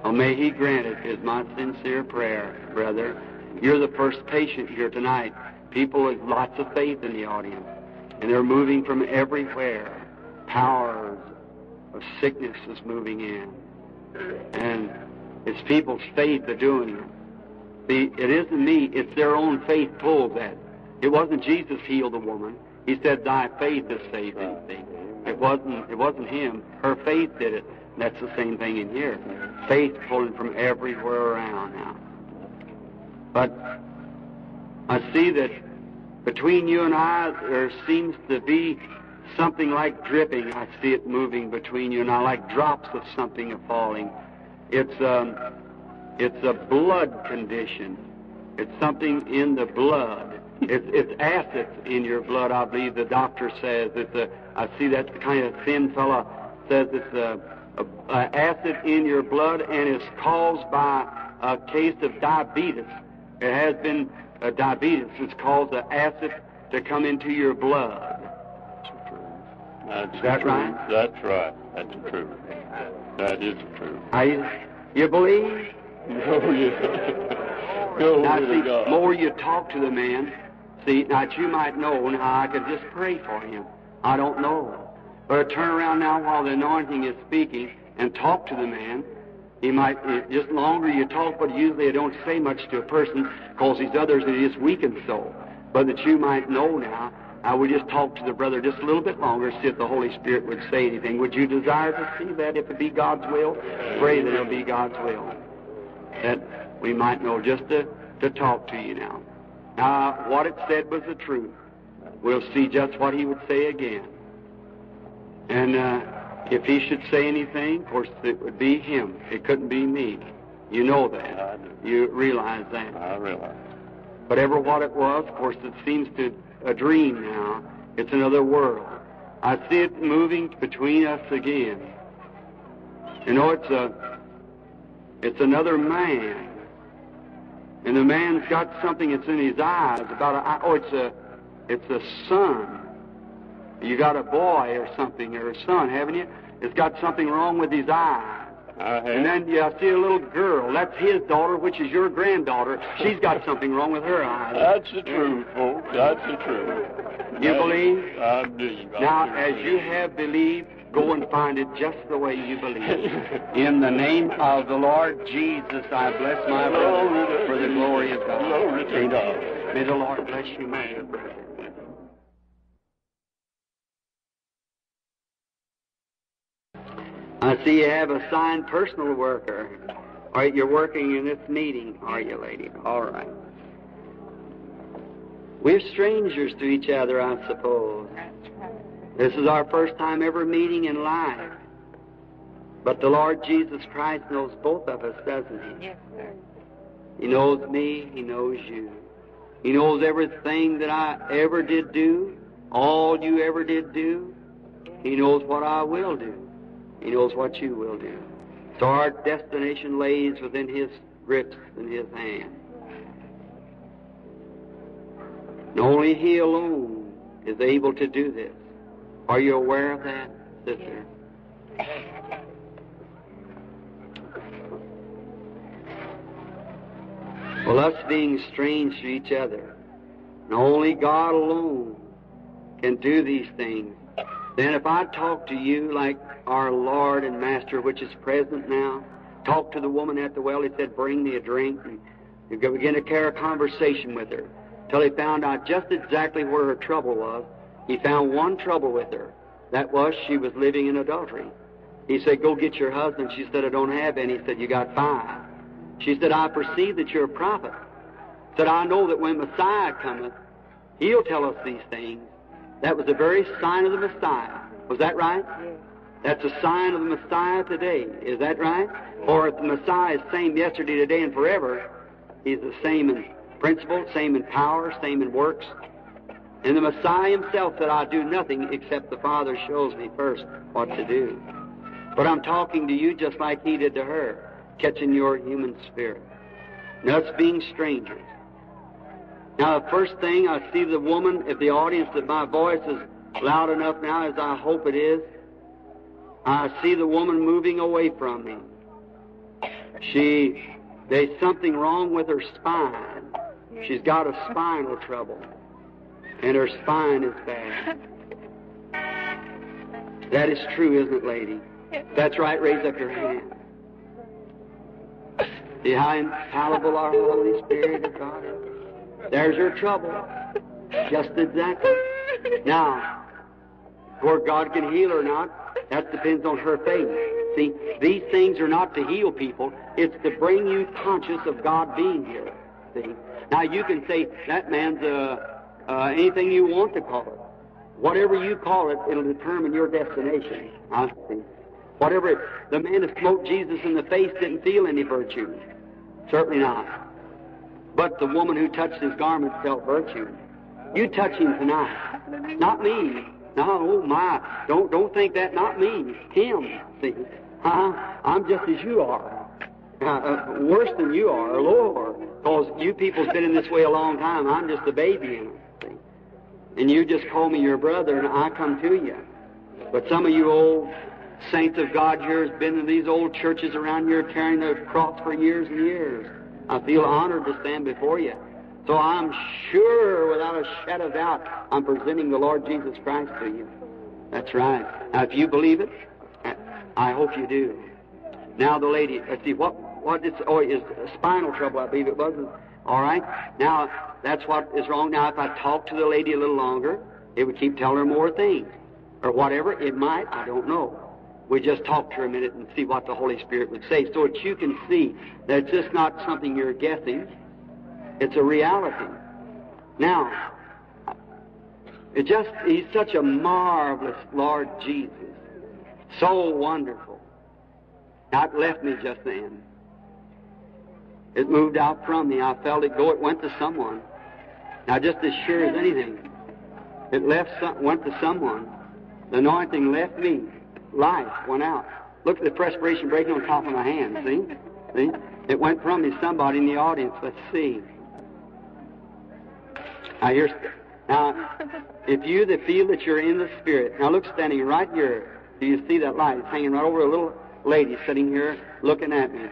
Well, may he grant it is my sincere prayer, brother. You're the first patient here tonight. People with lots of faith in the audience. And they're moving from everywhere. Powers of sickness is moving in. And it's people's faith that are doing it. See, it isn't me, it's their own faith pulls that. It wasn't Jesus healed the woman. He said, Thy faith has saved thee. It wasn't it wasn't him. Her faith did it. And That's the same thing in here. Faith pulling from everywhere around now. But I see that between you and I there seems to be something like dripping. I see it moving between you and I, like drops of something falling. It's um, it's a blood condition. It's something in the blood. It's it's acids in your blood. I believe the doctor says it's a. I see that kind of thin fella says it's a, a, a acid in your blood and it's caused by a case of diabetes. It has been a diabetes. It's caused the acid to come into your blood. That's Is that true. right? That's right. That's true. That is true. I, you believe? Oh, yeah. Glory Now, see, God. more you talk to the man, see, now that you might know, now I could just pray for him. I don't know. But I turn around now while the anointing is speaking and talk to the man. He might, eh, just longer you talk, but usually I don't say much to a person because these others are just weakened so. But that you might know now, I would just talk to the brother just a little bit longer, see if the Holy Spirit would say anything. Would you desire to see that if it be God's will? Pray that it'll be God's will that we might know just to, to talk to you now. Now, what it said was the truth. We'll see just what he would say again. And uh, if he should say anything, of course, it would be him. It couldn't be me. You know that. You realize that. I realize. Whatever what it was, of course, it seems to a dream now. It's another world. I see it moving between us again. You know, it's a, it's another man, and the man's got something that's in his eyes about a, oh, it's a, it's a son. You got a boy or something or a son, haven't you? It's got something wrong with his eye. Have. And then I see a little girl. That's his daughter, which is your granddaughter. She's got something wrong with her eyes. That's the truth, folks. That's the truth. You believe? I believe. I Now, as you have believed, go and find it just the way you believe. In the name of the Lord Jesus, I bless my brother for the glory of God. Glory to Amen. God. May the Lord bless you, my dear brother. I see you have a signed personal worker. All right, you're working in this meeting, are you, lady? All right. We're strangers to each other, I suppose. This is our first time ever meeting in life. But the Lord Jesus Christ knows both of us, doesn't He? Yes, sir. He knows me, He knows you. He knows everything that I ever did do, all you ever did do. He knows what I will do. He knows what you will do. So our destination lays within His grips and His hand. And only He alone is able to do this. Are you aware of that, sister? Well, us being strange to each other, and only God alone can do these things. Then if I talk to you like our Lord and Master, which is present now, talk to the woman at the well, he said, bring me a drink, and go begin to carry a conversation with her, till he found out just exactly where her trouble was. He found one trouble with her. That was she was living in adultery. He said, go get your husband. She said, I don't have any. He said, you got five. She said, I perceive that you're a prophet. Said, I know that when Messiah cometh, he'll tell us these things. That was the very sign of the Messiah. Was that right? That's a sign of the Messiah today. Is that right? Or if the Messiah is same yesterday, today, and forever, he's the same in principle, same in power, same in works. And the Messiah himself said, I do nothing except the Father shows me first what to do. But I'm talking to you just like he did to her, catching your human spirit. And us being strangers. Now, the first thing I see the woman, if the audience, if my voice is loud enough now as I hope it is, I see the woman moving away from me. She, there's something wrong with her spine. She's got a spinal trouble, and her spine is bad. That is true, isn't it, lady? That's right. Raise up your hand. See how infallible our Holy Spirit of God is? There's your trouble. Just exactly. Now, where God can heal or not, that depends on her faith. See, these things are not to heal people, it's to bring you conscious of God being here. See? Now, you can say, that man's uh, uh, anything you want to call it. Whatever you call it, it'll determine your destination. I see. Whatever it, the man that smote Jesus in the face didn't feel any virtue. Certainly not. But the woman who touched his garment felt virtue. You touch him tonight. Not me. No, oh my. Don't don't think that. Not me. Him. See. Uh, I'm just as you are. Uh, uh, worse than you are, Lord. Because you people's been in this way a long time. I'm just a baby in it. See? And you just call me your brother, and I come to you. But some of you old saints of God here has been in these old churches around here carrying the cross for years and years. I feel honored to stand before you. So I'm sure, without a shadow of doubt, I'm presenting the Lord Jesus Christ to you. That's right. Now, if you believe it, I hope you do. Now, the lady, let's see, what, what is, oh, is spinal trouble, I believe it was. All right. Now, that's what is wrong. Now, if I talk to the lady a little longer, it would keep telling her more things. Or whatever. It might. I don't know. We just talk for a minute and see what the Holy Spirit would say so that you can see that it's just not something you're guessing. It's a reality. Now, it just, He's such a marvelous Lord Jesus. So wonderful. Now, it left me just then. It moved out from me. I felt it go. It went to someone. Now, just as sure as anything, it left some, went to someone. The anointing left me. Life went out. Look at the perspiration breaking on top of my hand. See? See? It went from me. Somebody in the audience. Let's see. Now, here's, now, if you that feel that you're in the Spirit, now look standing right here. Do you see that light? It's hanging right over a little lady sitting here looking at me.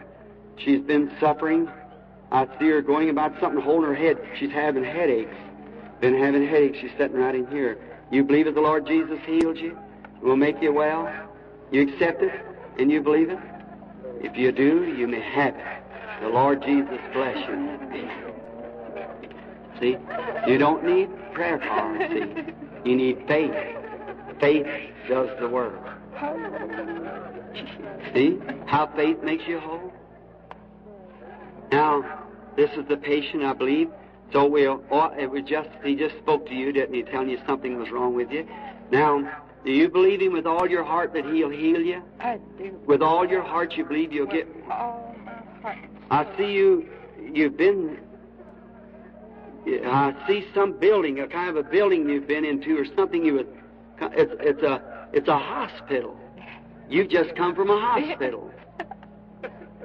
She's been suffering. I see her going about something holding her head. She's having headaches. Been having headaches. She's sitting right in here. You believe that the Lord Jesus healed you? Will make you well? You accept it? And you believe it? If you do, you may have it. The Lord Jesus bless you. See? You don't need prayer cards, see? You need faith. Faith does the work. See how faith makes you whole? Now, this is the patient, I believe. So we'll, or it was just, he just spoke to you, didn't he, telling you something was wrong with you. Now, do you believe him with all your heart that he'll heal you? I do. With all your heart you believe you'll get... All my heart. I see you, you've been, I see some building, a kind of a building you've been into or something you would, it's, it's a, it's a hospital. You've just come from a hospital.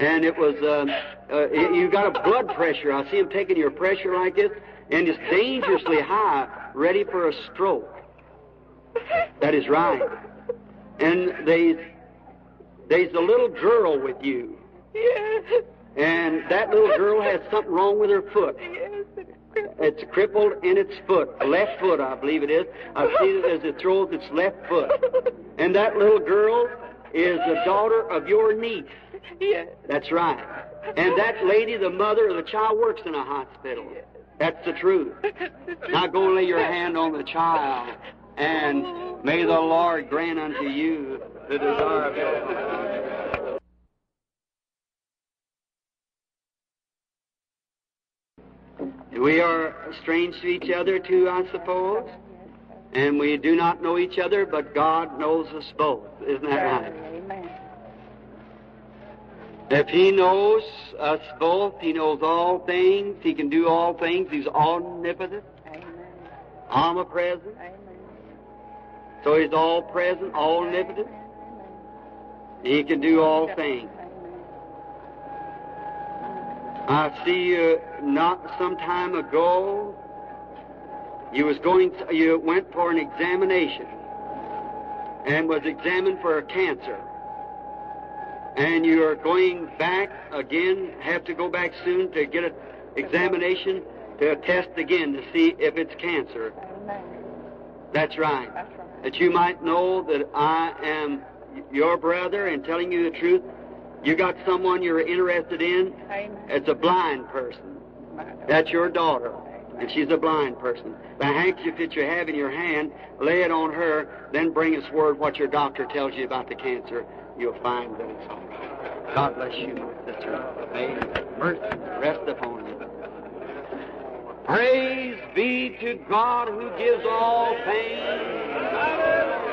And it was, uh, uh, you got a blood pressure. I see him taking your pressure like this, and it's dangerously high, ready for a stroke. That is right. And there's, there's a little girl with you. Yes. And that little girl has something wrong with her foot. Yes. It's crippled in its foot, left foot, I believe it is. I see it as it throws its left foot. And that little girl is the daughter of your niece. Yes. That's right. And that lady, the mother of the child, works in a hospital. That's the truth. Now go and lay your hand on the child, and may the Lord grant unto you the desire of your heart. We are strange to each other, too, I suppose. And we do not know each other, but God knows us both. Isn't that right? Amen. If He knows us both, He knows all things. He can do all things. He's omnipotent. Amen. So He's all present, all omnipotent. He can do all things. I see you not some time ago. You was going. You went for an examination and was examined for cancer. And you are going back again. Have to go back soon to get an examination to test again to see if it's cancer. That's right. That you might know that I am your brother and telling you the truth. You got someone you're interested in. It's a blind person. That's your daughter, and she's a blind person. The handkerchief that you have in your hand, lay it on her, then bring us word what your doctor tells you about the cancer. You'll find that it's all right. God bless you, my sister. May mercy rest upon you. Praise be to God who gives all things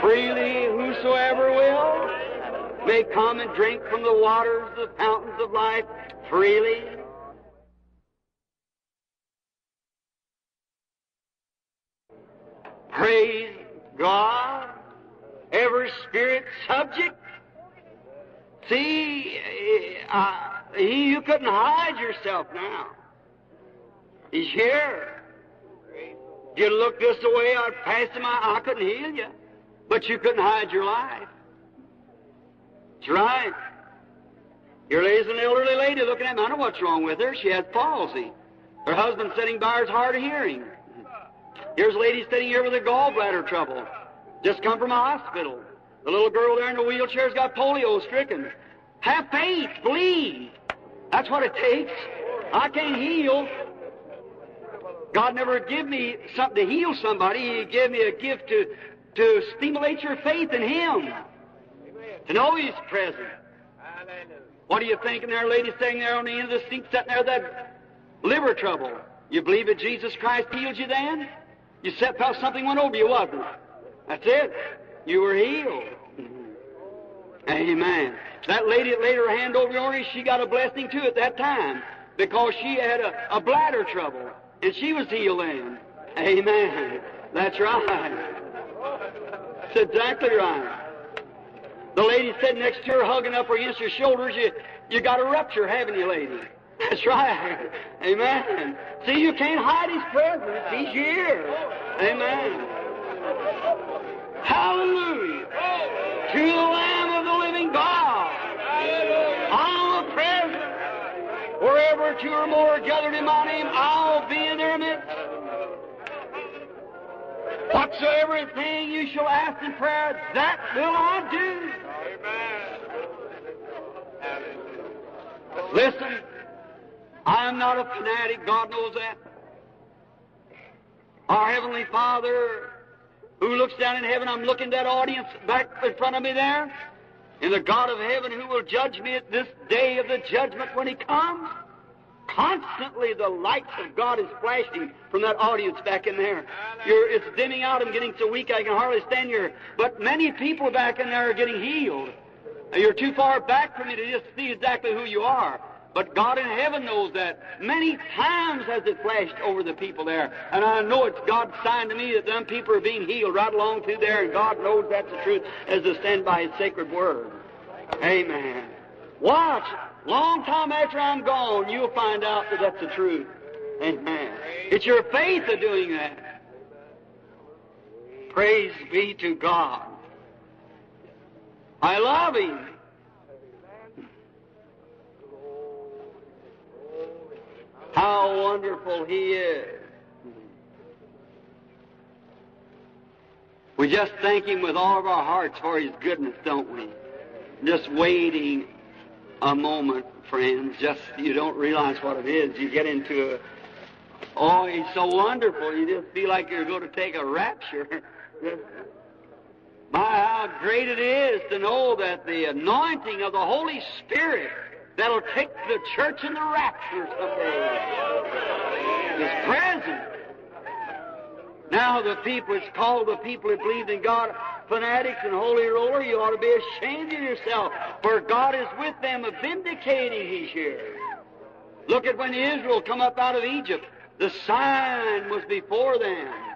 freely, whosoever will may come and drink from the waters, of the fountains of life freely. Praise God. Every spirit subject. See, uh, you couldn't hide yourself now. He's here. You look this way, I'd pass him. I, I couldn't heal you. But you couldn't hide your life. That's right. Here lays an elderly lady looking at me. I don't know what's wrong with her. She has palsy. Her husband sitting by is hard of hearing. Here's a lady sitting here with a gallbladder trouble. Just come from a hospital. The little girl there in the wheelchair's got polio stricken. Have faith, believe. That's what it takes. I can't heal. God never give me something to heal somebody. He gave me a gift to, to stimulate your faith in Him. To know He's present. What are you thinking there, lady sitting there on the end of the seat, sitting there with that liver trouble? You believe that Jesus Christ healed you then? You said felt something went over you, wasn't it? That's it. You were healed. Amen. That lady that laid her hand over your yours, she got a blessing too at that time because she had a, a bladder trouble and she was healed then. Amen. That's right. That's exactly right. The lady sitting next to her, hugging up her against her shoulders, you, you got a rupture, haven't you, lady? That's right. Amen. See, you can't hide His presence. He's here. Amen. Hallelujah. To the Lamb of the living God. All present. Wherever two or more are gathered in my name, I'll be in their midst. Whatsoever thing you shall ask in prayer, that will I do. Amen. Listen, I am not a fanatic. God knows that. Our Heavenly Father, who looks down in heaven, I'm looking at that audience back in front of me there, and the God of heaven who will judge me at this day of the judgment when He comes. Constantly, the lights of God is flashing from that audience back in there. You're, it's dimming out. I'm getting so weak I can hardly stand here. But many people back in there are getting healed. You're too far back for me to just see exactly who you are. But God in heaven knows that. Many times has it flashed over the people there. And I know it's God's sign to me that them people are being healed right along through there, and God knows that's the truth as they stand by His sacred word. Amen. Watch. Long time after I'm gone, you'll find out that that's the truth. Amen. It's your faith of doing that. Praise be to God. I love Him. How wonderful He is. We just thank Him with all of our hearts for His goodness, don't we? Just waiting a moment, friends. Just you don't realize what it is. You get into a oh, He's so wonderful. You just feel like you're going to take a rapture. My, how great it is to know that the anointing of the Holy Spirit that'll take the church in the rapture someday is present. Now the people, it's called the people that believe in God, fanatics and holy roller, you ought to be ashamed of yourself, for God is with them, vindicating He's here. Look at when Israel come up out of Egypt. The sign was before them.